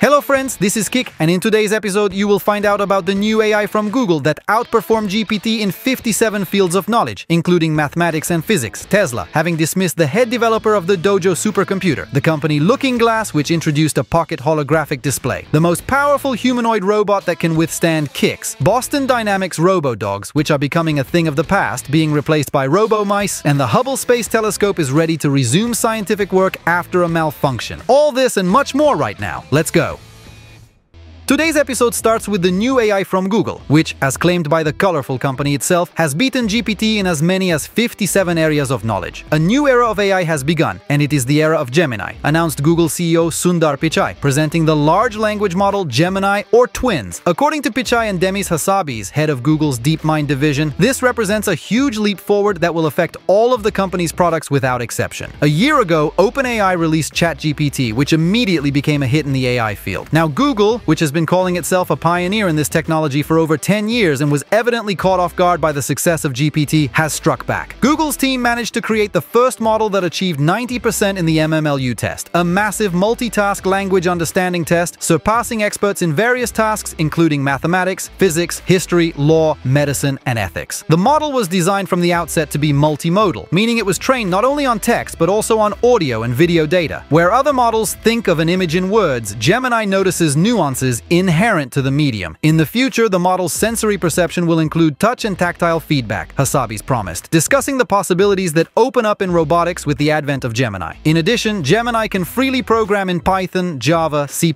Hello friends, this is Kik, and in today's episode you will find out about the new AI from Google that outperformed GPT in 57 fields of knowledge, including mathematics and physics, Tesla, having dismissed the head developer of the Dojo supercomputer, the company Looking Glass, which introduced a pocket holographic display, the most powerful humanoid robot that can withstand kicks, Boston Dynamics robo-dogs, which are becoming a thing of the past, being replaced by robo-mice, and the Hubble Space Telescope is ready to resume scientific work after a malfunction. All this and much more right now. Let's go! Today's episode starts with the new AI from Google, which, as claimed by the colorful company itself, has beaten GPT in as many as 57 areas of knowledge. A new era of AI has begun, and it is the era of Gemini, announced Google CEO Sundar Pichai, presenting the large language model Gemini or Twins. According to Pichai and Demis Hassabis, head of Google's DeepMind division, this represents a huge leap forward that will affect all of the company's products without exception. A year ago, OpenAI released ChatGPT, which immediately became a hit in the AI field. Now Google, which has been been calling itself a pioneer in this technology for over 10 years and was evidently caught off guard by the success of GPT, has struck back. Google's team managed to create the first model that achieved 90% in the MMLU test, a massive multitask language understanding test surpassing experts in various tasks including mathematics, physics, history, law, medicine, and ethics. The model was designed from the outset to be multimodal, meaning it was trained not only on text but also on audio and video data. Where other models think of an image in words, Gemini notices nuances inherent to the medium. In the future, the model's sensory perception will include touch and tactile feedback, Hassabis promised, discussing the possibilities that open up in robotics with the advent of Gemini. In addition, Gemini can freely program in Python, Java, C++,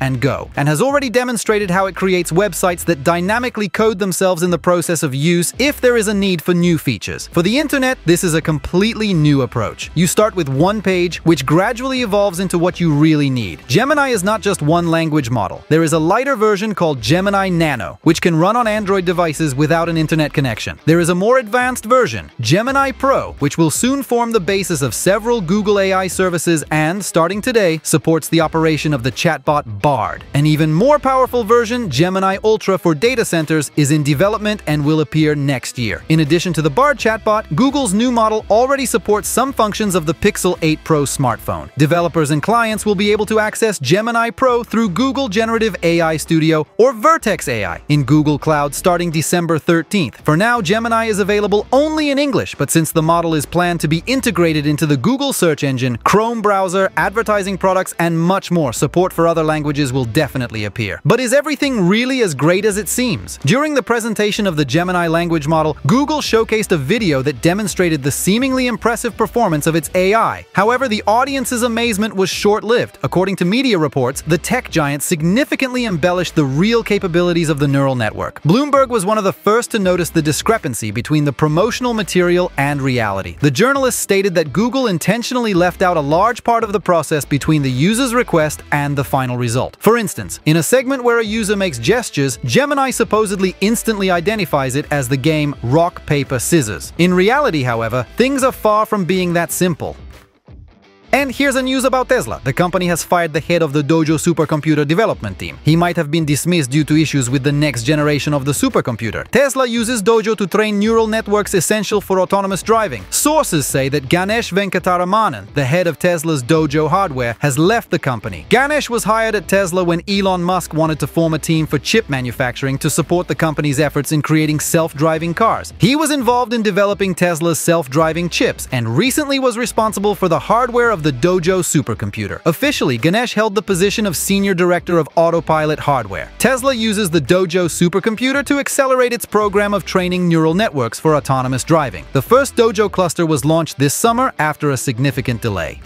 and Go, and has already demonstrated how it creates websites that dynamically code themselves in the process of use if there is a need for new features. For the internet, this is a completely new approach. You start with one page, which gradually evolves into what you really need. Gemini is not just one language model. There is a lighter version called Gemini Nano, which can run on Android devices without an internet connection. There is a more advanced version, Gemini Pro, which will soon form the basis of several Google AI services and, starting today, supports the operation of the chatbot Bard. An even more powerful version, Gemini Ultra for data centers, is in development and will appear next year. In addition to the Bard chatbot, Google's new model already supports some functions of the Pixel 8 Pro smartphone. Developers and clients will be able to access Gemini Pro through Google Generative AI Studio or Vertex AI in Google Cloud starting December 13th. For now, Gemini is available only in English, but since the model is planned to be integrated into the Google search engine, Chrome browser, advertising products, and much more, support for other languages will definitely appear. But is everything really as great as it seems? During the presentation of the Gemini language model, Google showcased a video that demonstrated the seemingly impressive performance of its AI. However, the audience's amazement was short-lived. According to media reports, the tech giant significantly significantly embellished the real capabilities of the neural network. Bloomberg was one of the first to notice the discrepancy between the promotional material and reality. The journalist stated that Google intentionally left out a large part of the process between the user's request and the final result. For instance, in a segment where a user makes gestures, Gemini supposedly instantly identifies it as the game Rock, Paper, Scissors. In reality, however, things are far from being that simple. And here's the news about Tesla. The company has fired the head of the Dojo supercomputer development team. He might have been dismissed due to issues with the next generation of the supercomputer. Tesla uses Dojo to train neural networks essential for autonomous driving. Sources say that Ganesh Venkataramanan, the head of Tesla's Dojo hardware, has left the company. Ganesh was hired at Tesla when Elon Musk wanted to form a team for chip manufacturing to support the company's efforts in creating self-driving cars. He was involved in developing Tesla's self-driving chips and recently was responsible for the hardware of the Dojo supercomputer. Officially, Ganesh held the position of Senior Director of Autopilot Hardware. Tesla uses the Dojo supercomputer to accelerate its program of training neural networks for autonomous driving. The first Dojo cluster was launched this summer after a significant delay.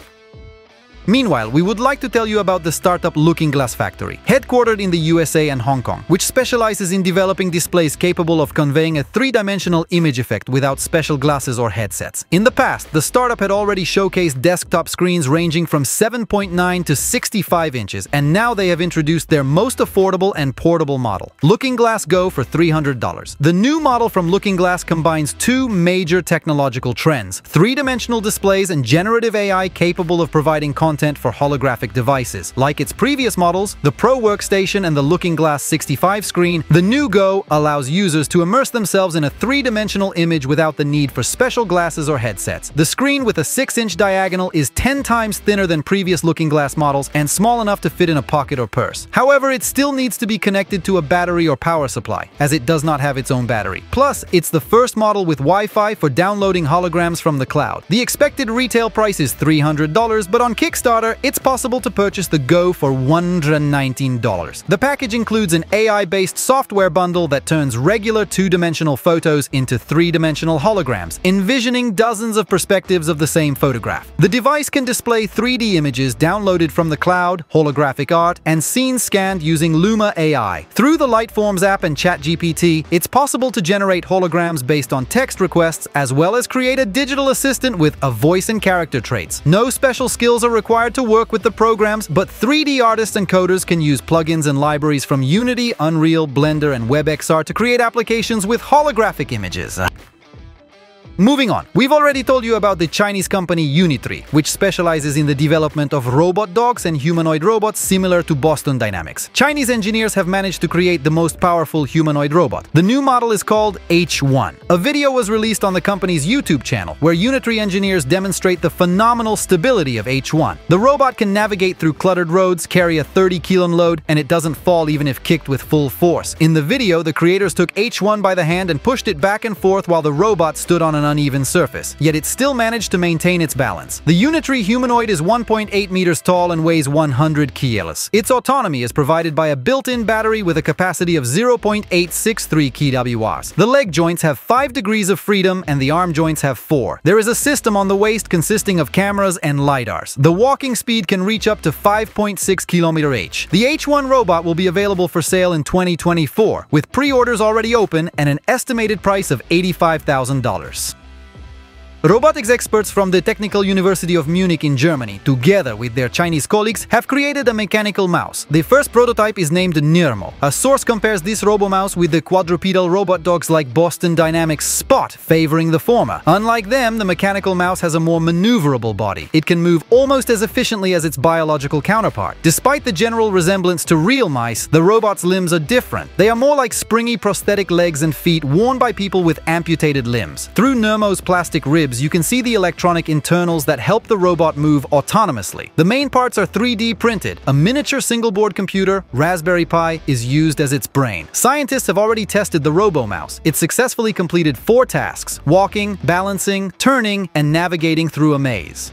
Meanwhile, we would like to tell you about the startup Looking Glass Factory, headquartered in the USA and Hong Kong, which specializes in developing displays capable of conveying a three-dimensional image effect without special glasses or headsets. In the past, the startup had already showcased desktop screens ranging from 7.9 to 65 inches, and now they have introduced their most affordable and portable model, Looking Glass Go for $300. The new model from Looking Glass combines two major technological trends, three-dimensional displays and generative AI capable of providing content content for holographic devices. Like its previous models, the Pro Workstation and the Looking Glass 65 screen, the new Go allows users to immerse themselves in a three-dimensional image without the need for special glasses or headsets. The screen with a 6-inch diagonal is 10 times thinner than previous Looking Glass models and small enough to fit in a pocket or purse. However, it still needs to be connected to a battery or power supply, as it does not have its own battery. Plus, it's the first model with Wi-Fi for downloading holograms from the cloud. The expected retail price is $300, but on Kickstarter, it's possible to purchase the Go for $119. The package includes an AI-based software bundle that turns regular two-dimensional photos into three-dimensional holograms, envisioning dozens of perspectives of the same photograph. The device can display 3D images downloaded from the cloud, holographic art, and scenes scanned using Luma AI. Through the Liteforms app and ChatGPT, it's possible to generate holograms based on text requests as well as create a digital assistant with a voice and character traits. No special skills are required to work with the programs, but 3D artists and coders can use plugins and libraries from Unity, Unreal, Blender, and WebXR to create applications with holographic images. Moving on, we've already told you about the Chinese company Unitree, which specializes in the development of robot dogs and humanoid robots similar to Boston Dynamics. Chinese engineers have managed to create the most powerful humanoid robot. The new model is called H1. A video was released on the company's YouTube channel, where Unitree engineers demonstrate the phenomenal stability of H1. The robot can navigate through cluttered roads, carry a 30 kilon load, and it doesn't fall even if kicked with full force. In the video, the creators took H1 by the hand and pushed it back and forth while the robot stood on an uneven surface, yet it still managed to maintain its balance. The Unitree humanoid is 1.8 meters tall and weighs 100 kilos. Its autonomy is provided by a built-in battery with a capacity of 0.863 kWh. The leg joints have 5 degrees of freedom and the arm joints have 4. There is a system on the waist consisting of cameras and lidars. The walking speed can reach up to 5.6 km h. The H1 robot will be available for sale in 2024, with pre-orders already open and an estimated price of $85,000. Robotics experts from the Technical University of Munich in Germany, together with their Chinese colleagues, have created a mechanical mouse. The first prototype is named NeRmo. A source compares this robomouse with the quadrupedal robot dogs like Boston Dynamics Spot, favoring the former. Unlike them, the mechanical mouse has a more maneuverable body. It can move almost as efficiently as its biological counterpart. Despite the general resemblance to real mice, the robot's limbs are different. They are more like springy prosthetic legs and feet worn by people with amputated limbs. Through NeRmo's plastic ribs, you can see the electronic internals that help the robot move autonomously. The main parts are 3D printed. A miniature single-board computer, Raspberry Pi, is used as its brain. Scientists have already tested the RoboMouse. It successfully completed four tasks, walking, balancing, turning, and navigating through a maze.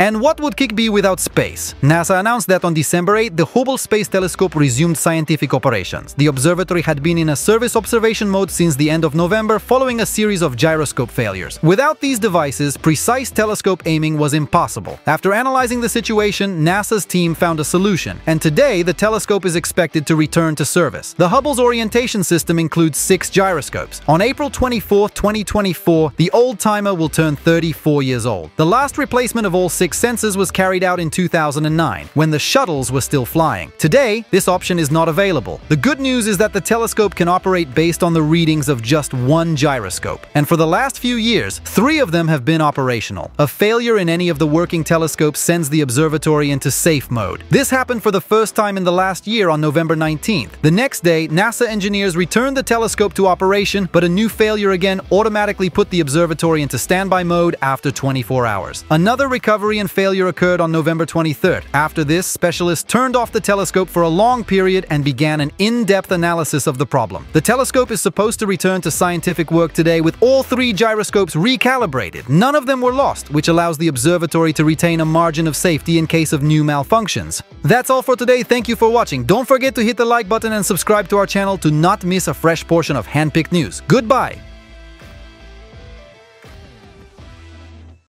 And what would Kik be without space? NASA announced that on December 8, the Hubble Space Telescope resumed scientific operations. The observatory had been in a service observation mode since the end of November following a series of gyroscope failures. Without these devices, precise telescope aiming was impossible. After analyzing the situation, NASA's team found a solution, and today the telescope is expected to return to service. The Hubble's orientation system includes six gyroscopes. On April 24, 2024, the old timer will turn 34 years old. The last replacement of all six six was carried out in 2009, when the shuttles were still flying. Today, this option is not available. The good news is that the telescope can operate based on the readings of just one gyroscope. And for the last few years, three of them have been operational. A failure in any of the working telescopes sends the observatory into safe mode. This happened for the first time in the last year on November 19th. The next day, NASA engineers returned the telescope to operation, but a new failure again automatically put the observatory into standby mode after 24 hours. Another recovery and failure occurred on November 23rd. After this, specialists turned off the telescope for a long period and began an in-depth analysis of the problem. The telescope is supposed to return to scientific work today with all three gyroscopes recalibrated. None of them were lost, which allows the observatory to retain a margin of safety in case of new malfunctions. That's all for today, thank you for watching. Don't forget to hit the like button and subscribe to our channel to not miss a fresh portion of handpicked news. Goodbye!